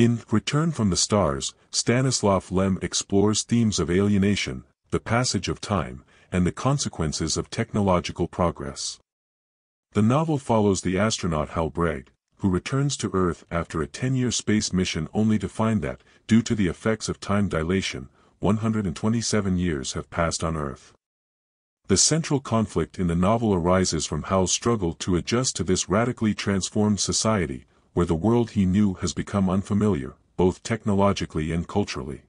In Return from the Stars, Stanisław Lem explores themes of alienation, the passage of time, and the consequences of technological progress. The novel follows the astronaut Hal Bregg, who returns to Earth after a 10-year space mission only to find that, due to the effects of time dilation, 127 years have passed on Earth. The central conflict in the novel arises from Hal's struggle to adjust to this radically transformed society, where the world he knew has become unfamiliar, both technologically and culturally.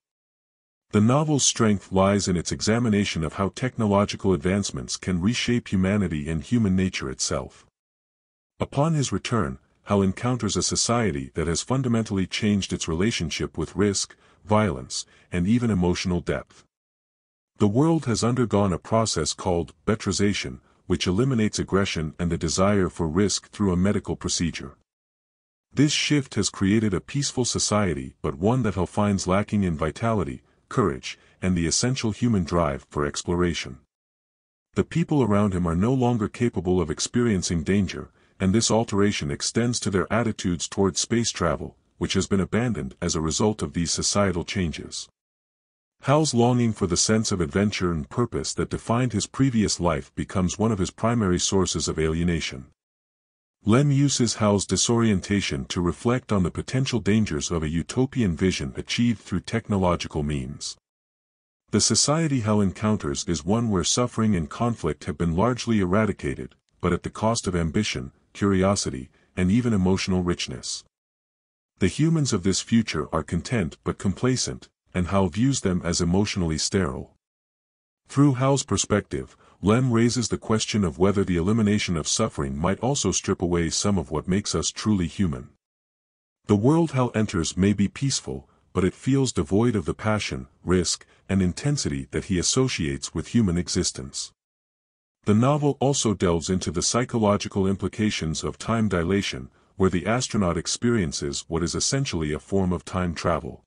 The novel's strength lies in its examination of how technological advancements can reshape humanity and human nature itself. Upon his return, Hal encounters a society that has fundamentally changed its relationship with risk, violence, and even emotional depth. The world has undergone a process called betrization, which eliminates aggression and the desire for risk through a medical procedure. This shift has created a peaceful society but one that Hal finds lacking in vitality, courage, and the essential human drive for exploration. The people around him are no longer capable of experiencing danger, and this alteration extends to their attitudes towards space travel, which has been abandoned as a result of these societal changes. Hal's longing for the sense of adventure and purpose that defined his previous life becomes one of his primary sources of alienation. Lem uses Hal's disorientation to reflect on the potential dangers of a utopian vision achieved through technological means. The society Hal encounters is one where suffering and conflict have been largely eradicated, but at the cost of ambition, curiosity, and even emotional richness. The humans of this future are content but complacent, and Hal views them as emotionally sterile. Through Hal's perspective, Lem raises the question of whether the elimination of suffering might also strip away some of what makes us truly human. The world Hal enters may be peaceful, but it feels devoid of the passion, risk, and intensity that he associates with human existence. The novel also delves into the psychological implications of time dilation, where the astronaut experiences what is essentially a form of time travel.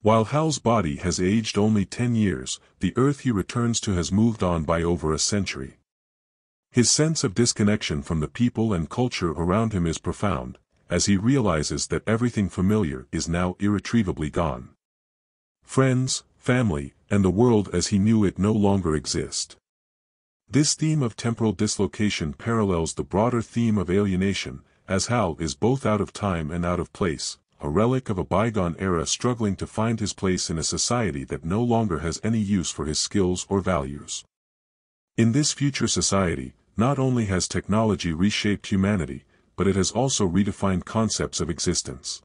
While Hal's body has aged only 10 years, the Earth he returns to has moved on by over a century. His sense of disconnection from the people and culture around him is profound, as he realizes that everything familiar is now irretrievably gone. Friends, family, and the world as he knew it no longer exist. This theme of temporal dislocation parallels the broader theme of alienation, as Hal is both out of time and out of place, a relic of a bygone era struggling to find his place in a society that no longer has any use for his skills or values. In this future society, not only has technology reshaped humanity, but it has also redefined concepts of existence.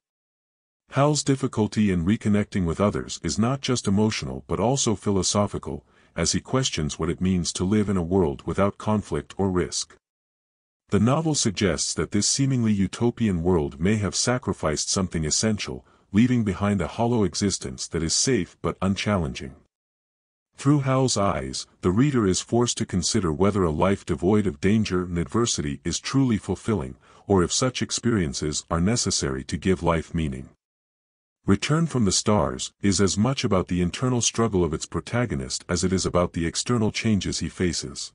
Hal's difficulty in reconnecting with others is not just emotional but also philosophical, as he questions what it means to live in a world without conflict or risk. The novel suggests that this seemingly utopian world may have sacrificed something essential, leaving behind a hollow existence that is safe but unchallenging. Through Hal's eyes, the reader is forced to consider whether a life devoid of danger and adversity is truly fulfilling, or if such experiences are necessary to give life meaning. Return from the Stars is as much about the internal struggle of its protagonist as it is about the external changes he faces.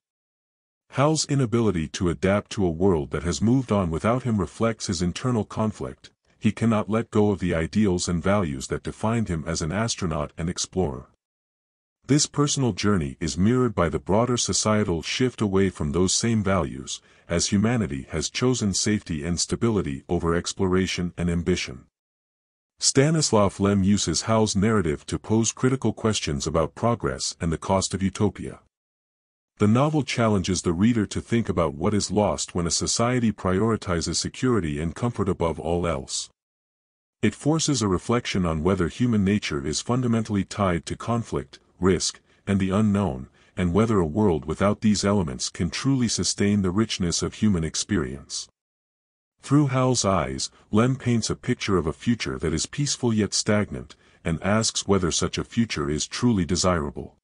Hal's inability to adapt to a world that has moved on without him reflects his internal conflict, he cannot let go of the ideals and values that defined him as an astronaut and explorer. This personal journey is mirrored by the broader societal shift away from those same values, as humanity has chosen safety and stability over exploration and ambition. Stanisław Lem uses Hal's narrative to pose critical questions about progress and the cost of utopia. The novel challenges the reader to think about what is lost when a society prioritizes security and comfort above all else. It forces a reflection on whether human nature is fundamentally tied to conflict, risk, and the unknown, and whether a world without these elements can truly sustain the richness of human experience. Through Hal's eyes, Lem paints a picture of a future that is peaceful yet stagnant, and asks whether such a future is truly desirable.